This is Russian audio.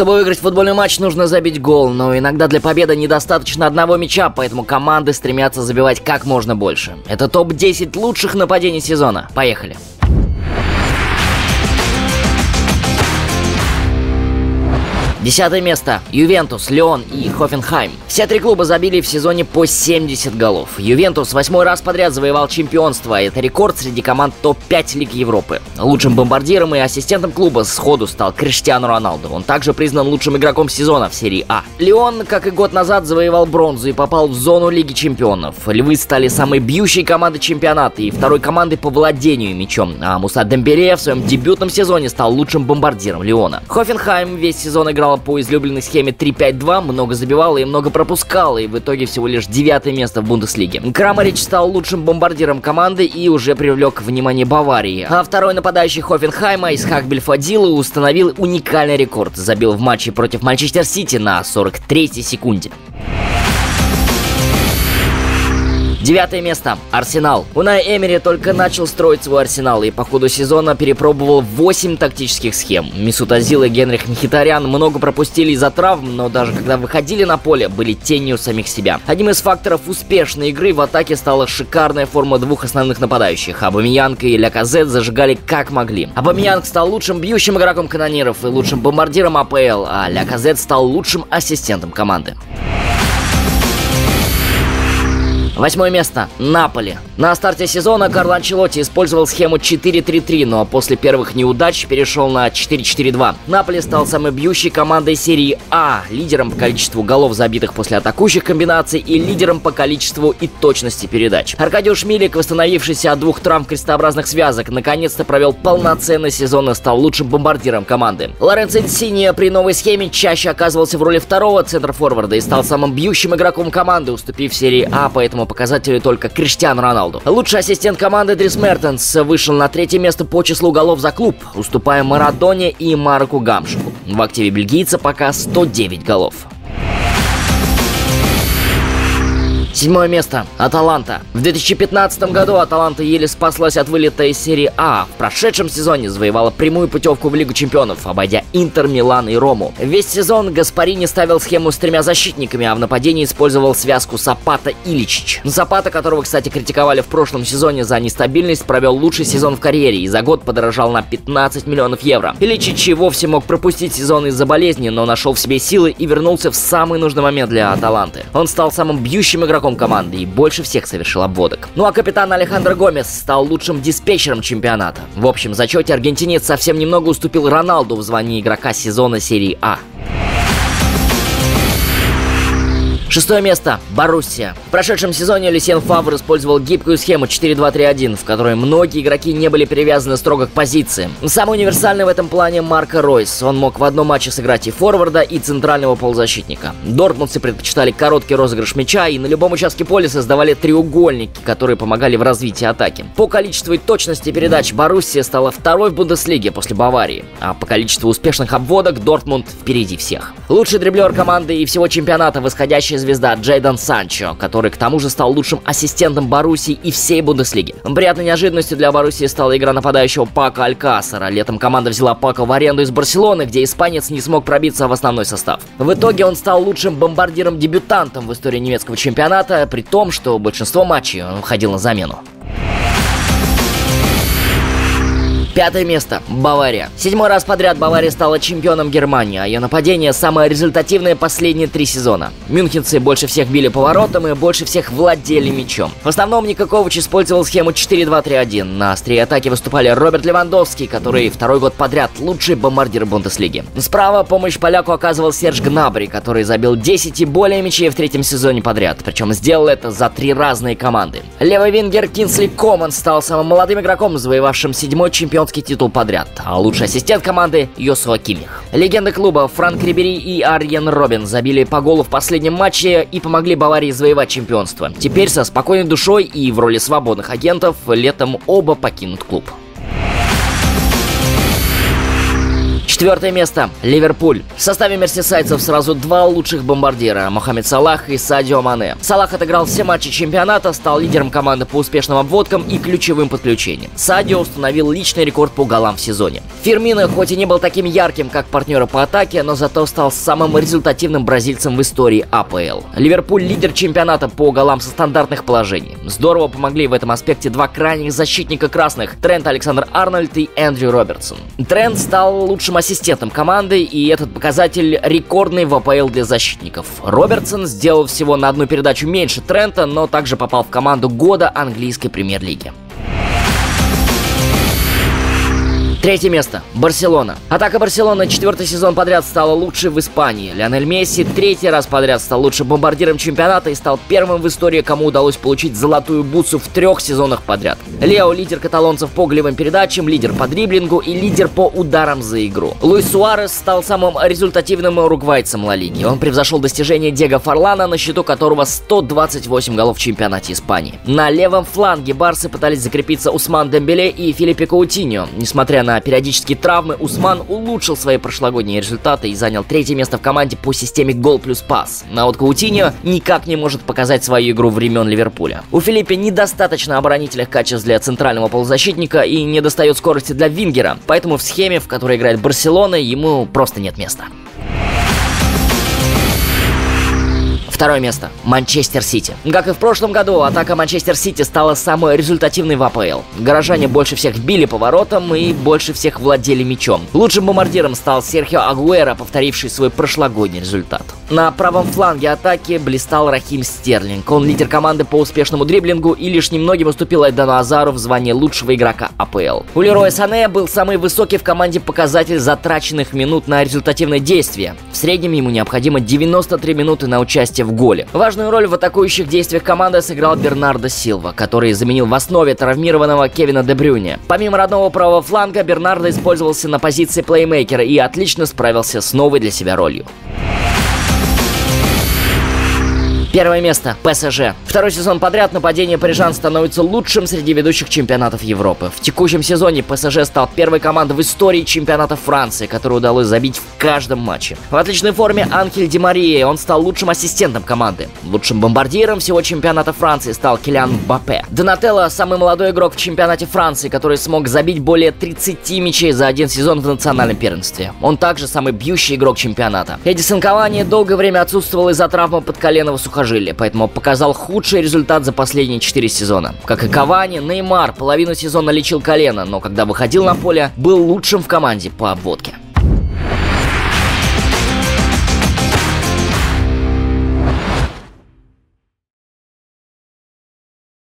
Чтобы выиграть футбольный матч, нужно забить гол, но иногда для победы недостаточно одного мяча, поэтому команды стремятся забивать как можно больше. Это топ-10 лучших нападений сезона. Поехали. Десятое место. Ювентус, Леон и Хофенхайм. Все три клуба забили в сезоне по 70 голов. Ювентус восьмой раз подряд завоевал чемпионство. Это рекорд среди команд топ-5 Лиг Европы. Лучшим бомбардиром и ассистентом клуба сходу стал Криштиану Роналду. Он также признан лучшим игроком сезона в серии А. Леон, как и год назад, завоевал бронзу и попал в зону Лиги Чемпионов. Львы стали самой бьющей командой чемпионата и второй командой по владению мячом. А Муса Дембеле в своем дебютном сезоне стал лучшим бомбардиром Леона. Хофенхайм весь сезон играл играла по излюбленной схеме 3-5-2, много забивала и много пропускала, и в итоге всего лишь девятое место в Бундеслиге. Крамарич стал лучшим бомбардиром команды и уже привлек внимание Баварии. А второй нападающий Хофенхайма Исхак Бельфадилу установил уникальный рекорд. Забил в матче против Манчестер Сити на 43-й секунде. Девятое место. Арсенал. Унай Эмери только начал строить свой арсенал и по ходу сезона перепробовал 8 тактических схем. Мисут Азил и Генрих Мхитарян много пропустили из-за травм, но даже когда выходили на поле, были тенью самих себя. Одним из факторов успешной игры в атаке стала шикарная форма двух основных нападающих. Абамиянка и Ляказет зажигали как могли. Абамиянг стал лучшим бьющим игроком канониров и лучшим бомбардиром АПЛ, а Ляказет стал лучшим ассистентом команды. Восьмое место. Наполи. На старте сезона Карло Анчелотти использовал схему 4-3-3, но после первых неудач перешел на 4-4-2. Наполи стал самой бьющей командой серии А, лидером по количеству голов забитых после атакующих комбинаций и лидером по количеству и точности передач. Аркадиуш Милик, восстановившийся от двух травм крестообразных связок, наконец-то провел полноценный сезон и стал лучшим бомбардиром команды. Лоренцо Инсини при новой схеме чаще оказывался в роли второго центра-форварда и стал самым бьющим игроком команды, уступив серии А по этому показателю только Криштиану Роналду. Лучший ассистент команды Дрис Мертенс вышел на третье место по числу голов за клуб, уступая Марадоне и Марку Гамшику. В активе бельгийца пока 109 голов. Седьмое место. Аталанта. В 2015 году Аталанта еле спаслась от вылета из серии А. В прошедшем сезоне завоевала прямую путевку в Лигу Чемпионов, обойдя Интер, Милан и Рому. Весь сезон Гаспарини ставил схему с тремя защитниками, а в нападении использовал связку Сапата и Личич. Сапата, которого, кстати, критиковали в прошлом сезоне за нестабильность, провел лучший сезон в карьере и за год подорожал на 15 миллионов евро. Иличич и вовсе мог пропустить сезон из-за болезни, но нашел в себе силы и вернулся в самый нужный момент для Аталанты. Он стал самым бьющим игроком игроком команды и больше всех совершил обводок. Ну а капитан Алехандро Гомес стал лучшим диспетчером чемпионата. В общем зачете аргентинец совсем немного уступил Роналду в звании игрока сезона серии А. Шестое место. Боруссия. В прошедшем сезоне Люсьен Фавр использовал гибкую схему 4-2-3-1, в которой многие игроки не были привязаны строго к позиции. Самый универсальный в этом плане Марко Ройс. Он мог в одном матче сыграть и форварда, и центрального полузащитника. Дортмундцы предпочитали короткий розыгрыш мяча и на любом участке поля создавали треугольники, которые помогали в развитии атаки. По количеству и точности передач Боруссия стала второй в Бундеслиге после Баварии, а по количеству успешных обводок Дортмунд впереди всех. Лучший дриблер команды и всего чемпионата восходящий звезда Джейден Санчо, который к тому же стал лучшим ассистентом Боруссии и всей Бундеслиги. Приятной неожиданностью для Боруссии стала игра нападающего Пака Алькасара. Летом команда взяла Пака в аренду из Барселоны, где испанец не смог пробиться в основной состав. В итоге он стал лучшим бомбардиром-дебютантом в истории немецкого чемпионата, при том, что большинство матчей он ходил на замену. Пятое место. Бавария. Седьмой раз подряд Бавария стала чемпионом Германии, а ее нападение самое результативное последние три сезона. Мюнхенцы больше всех били поворотом и больше всех владели мячом. В основном Никакович использовал схему 4-2-3-1. На острие атаки выступали Роберт Левандовский, который второй год подряд лучший бомбардир Бундеслиги. Справа помощь поляку оказывал Серж Гнабри, который забил 10 и более мячей в третьем сезоне подряд, причем сделал это за три разные команды. Левый вингер Кинсли Коман стал самым молодым игроком, завоевавшим седьмой чемпион чемпионский титул подряд, а лучший ассистент команды Йосуа Кимих. Легенды клуба Франк Рибери и Арьен Робин забили по голу в последнем матче и помогли Баварии завоевать чемпионство. Теперь со спокойной душой и в роли свободных агентов летом оба покинут клуб. Четвертое место. Ливерпуль. В составе мерсисайцев сразу два лучших бомбардира – Мохаммед Салах и Садио Мане. Салах отыграл все матчи чемпионата, стал лидером команды по успешным обводкам и ключевым подключениям. Садио установил личный рекорд по голам в сезоне. Фирмино хоть и не был таким ярким, как партнеры по атаке, но зато стал самым результативным бразильцем в истории АПЛ. Ливерпуль лидер чемпионата по голам со стандартных положений. Здорово помогли в этом аспекте два крайних защитника красных – Трент Александр Арнольд и Эндрю Робертсон. Трент стал лучшим ассистентом команды, и этот показатель рекордный в АПЛ для защитников. Робертсон сделал всего на одну передачу меньше Трента, но также попал в команду года английской премьер-лиги. Третье место. Барселона. Атака Барселоны четвертый сезон подряд стала лучшей в Испании. Лионель Месси третий раз подряд стал лучшим бомбардиром чемпионата и стал первым в истории, кому удалось получить золотую бутсу в трех сезонах подряд. Лео лидер каталонцев по голевым передачам, лидер по дриблингу и лидер по ударам за игру. Луис Суарес стал самым результативным уругвайцем Ла Лиги. Он превзошел достижение Диего Фарлана, на счету которого 128 голов в чемпионате Испании. На левом фланге барсы пытались закрепиться Усман Дембеле и Филиппе Каутиньо. Несмотря на на периодические травмы, Усман улучшил свои прошлогодние результаты и занял третье место в команде по системе гол плюс пас. На вот Каутиньо никак не может показать свою игру времен Ливерпуля. У Филиппа недостаточно оборонительных качеств для центрального полузащитника и не достает скорости для вингера, поэтому в схеме, в которой играет Барселона, ему просто нет места. Второе место. Манчестер Сити. Как и в прошлом году, атака Манчестер Сити стала самой результативной в АПЛ. Горожане больше всех били поворотом и больше всех владели мячом. Лучшим бомбардиром стал Серхио Агуэра, повторивший свой прошлогодний результат. На правом фланге атаки блистал Рахим Стерлинг. Он лидер команды по успешному дриблингу и лишь немногим уступил Айдану Азару в звании лучшего игрока АПЛ. У Лероя Сане был самый высокий в команде показатель затраченных минут на результативное действие. В среднем ему необходимо 93 минуты на участие в голе. Важную роль в атакующих действиях команды сыграл Бернардо Силва, который заменил в основе травмированного Кевина Дебрюни. Помимо родного правого фланга, Бернардо использовался на позиции плеймейкера и отлично справился с новой для себя ролью. Первое место – ПСЖ. Второй сезон подряд нападение парижан становится лучшим среди ведущих чемпионатов Европы. В текущем сезоне ПСЖ стал первой командой в истории чемпионата Франции, которую удалось забить в каждом матче. В отличной форме Анхель Ди Мария, он стал лучшим ассистентом команды. Лучшим бомбардиром всего чемпионата Франции стал Килиан Бапе. Донателло – самый молодой игрок в чемпионате Франции, который смог забить более 30 мячей за один сезон в национальном первенстве. Он также самый бьющий игрок чемпионата. Эдисон Кавани долгое время отсутствовал из-за травмы подколенного сухожилия сухожилия, поэтому показал худший результат за последние 4 сезона. Как и Кавани, Неймар половину сезона лечил колено, но когда выходил на поле, был лучшим в команде по обводке.